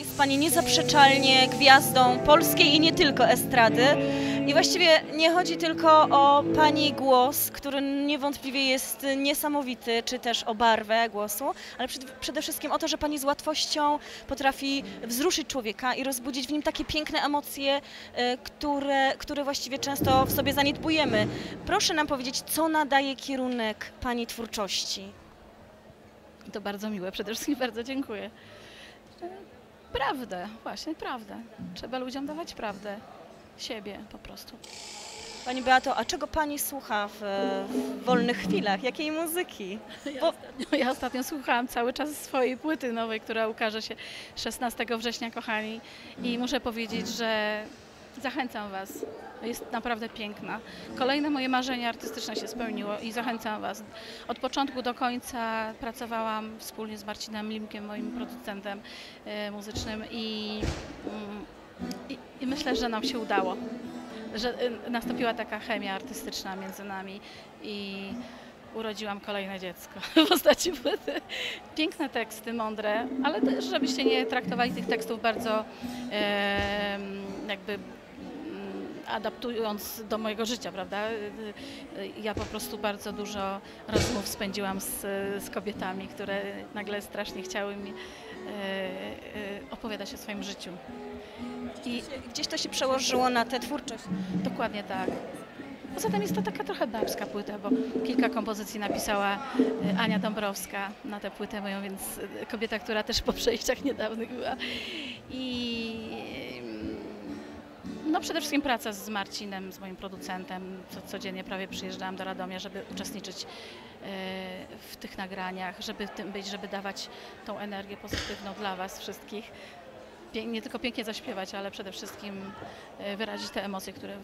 Jest Pani niezaprzeczalnie gwiazdą polskiej i nie tylko estrady. I właściwie nie chodzi tylko o Pani głos, który niewątpliwie jest niesamowity, czy też o barwę głosu, ale przed- przede wszystkim o to, że Pani z łatwością potrafi wzruszyć człowieka i rozbudzić w nim takie piękne emocje, e, które, które właściwie często w sobie zaniedbujemy. Proszę nam powiedzieć, co nadaje kierunek Pani twórczości? To bardzo miłe, przede wszystkim bardzo dziękuję. Prawdę, właśnie prawdę. Trzeba ludziom dawać prawdę. Siebie po prostu. Pani Beato, a czego Pani słucha w, w wolnych chwilach? Jakiej muzyki? Ja, Bo- ostatnio, ja ostatnio słuchałam cały czas swojej płyty nowej, która ukaże się 16 września, kochani. I muszę powiedzieć, że zachęcam Was. Jest naprawdę piękna. Kolejne moje marzenie artystyczne się spełniło i zachęcam Was. Od początku do końca pracowałam wspólnie z Marcinem Limkiem, moim producentem e, muzycznym i, mm, i, i myślę, że nam się udało. Że y, nastąpiła taka chemia artystyczna między nami i urodziłam kolejne dziecko w postaci płyty. Piękne teksty, mądre, ale też żebyście nie traktowali tych tekstów bardzo em, jakby adaptując do mojego życia, prawda? Ja po prostu bardzo dużo rozmów spędziłam z, z kobietami, które nagle strasznie chciały mi e, e, opowiadać o swoim życiu. I Gdzieś to się przełożyło na tę twórczość. Dokładnie tak. Poza tym jest to taka trochę babska płyta, bo kilka kompozycji napisała y, Ania Dąbrowska na tę płytę moją, więc kobieta, która też po przejściach niedawnych była. I no przede wszystkim praca z Marcinem, z moim producentem. Co, codziennie prawie przyjeżdżałam do Radomia, żeby uczestniczyć y, w tych nagraniach, żeby tym być, żeby dawać tą energię pozytywną dla Was wszystkich. Nie tylko pięknie zaśpiewać, ale przede wszystkim y, wyrazić te emocje, które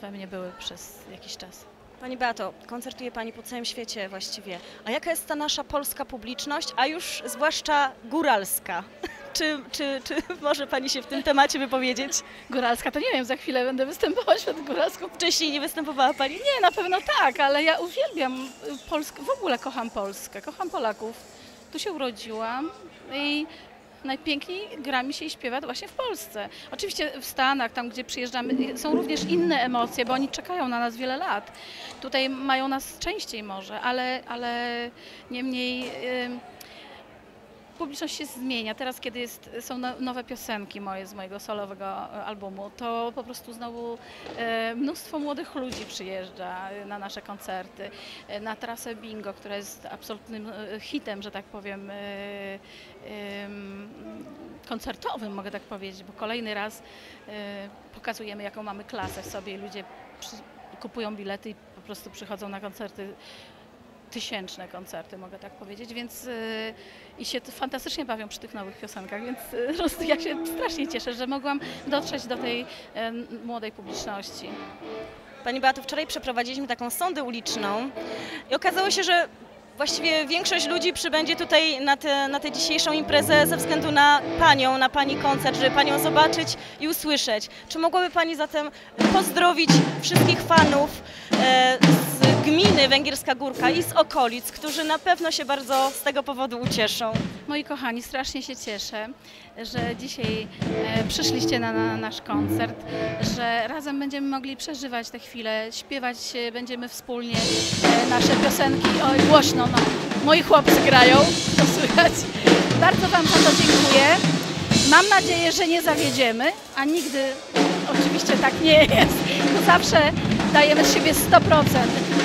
we mnie były przez jakiś czas. Pani Beato, koncertuje Pani po całym świecie właściwie. A jaka jest ta nasza polska publiczność, a już zwłaszcza góralska? Czy, czy, czy może Pani się w tym temacie wypowiedzieć? Góralska to nie wiem, za chwilę będę występować przed góralską. Wcześniej nie występowała Pani? Nie, na pewno tak, ale ja uwielbiam y, Polskę, w ogóle kocham Polskę, kocham Polaków. Tu się urodziłam i najpiękniej gra mi się i śpiewa właśnie w Polsce. Oczywiście w Stanach, tam gdzie przyjeżdżamy, y, są również inne emocje, bo oni czekają na nas wiele lat. Tutaj mają nas częściej może, ale, ale niemniej... ym, publiczność się zmienia. Teraz, kiedy jest, są no- nowe piosenki moje z mojego solowego e, albumu, to po prostu znowu e, mnóstwo młodych ludzi przyjeżdża e, na nasze koncerty, na trasę bingo, która jest absolutnym hitem, że tak powiem, em, koncertowym, mogę tak powiedzieć, bo kolejny raz pokazujemy, jaką mamy klasę w sobie i ludzie kupują bilety i po prostu przychodzą na koncerty tysięczne koncerty, mogę tak powiedzieć, więc y, i się fantastycznie bawią przy tych nowych piosenkach, więc y, prostu ja się strasznie cieszę, że mogłam dotrzeć do tej młodej publiczności. Pani Beato, wczoraj przeprowadziliśmy taką sondę uliczną i okazało się, że właściwie większość ludzi przybędzie tutaj na tę na tę dzisiejszą imprezę ze względu na Panią, na Pani koncert, żeby Panią zobaczyć i usłyszeć. Czy mogłaby Pani zatem pozdrowić wszystkich fanów e, gminy Węgierska Górka i z okolic, którzy na pewno się bardzo z tego powodu ucieszą? Moi kochani, strasznie się cieszę, że dzisiaj e, przyszliście na, na nasz koncert, że razem będziemy mogli przeżywać te chwile, śpiewać e, będziemy wspólnie e, nasze piosenki. Oj, głośno, no. Moi chłopcy grają, to słychać. Bardzo Wam za to dziękuję. Mam nadzieję, że nie zawiedziemy, a nigdy oczywiście tak nie jest. To zawsze dajemy z siebie 100%.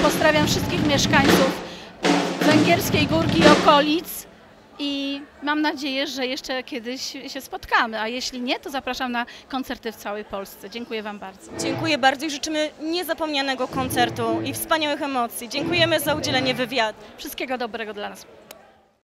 Pozdrawiam wszystkich mieszkańców Węgierskiej Górki i okolic i mam nadzieję, że jeszcze kiedyś się spotkamy, a jeśli nie, to zapraszam na koncerty w całej Polsce. Dziękuję Wam bardzo. Dziękuję bardzo i życzymy niezapomnianego koncertu i wspaniałych emocji. Dziękujemy za udzielenie wywiadu. Wszystkiego dobrego dla nas.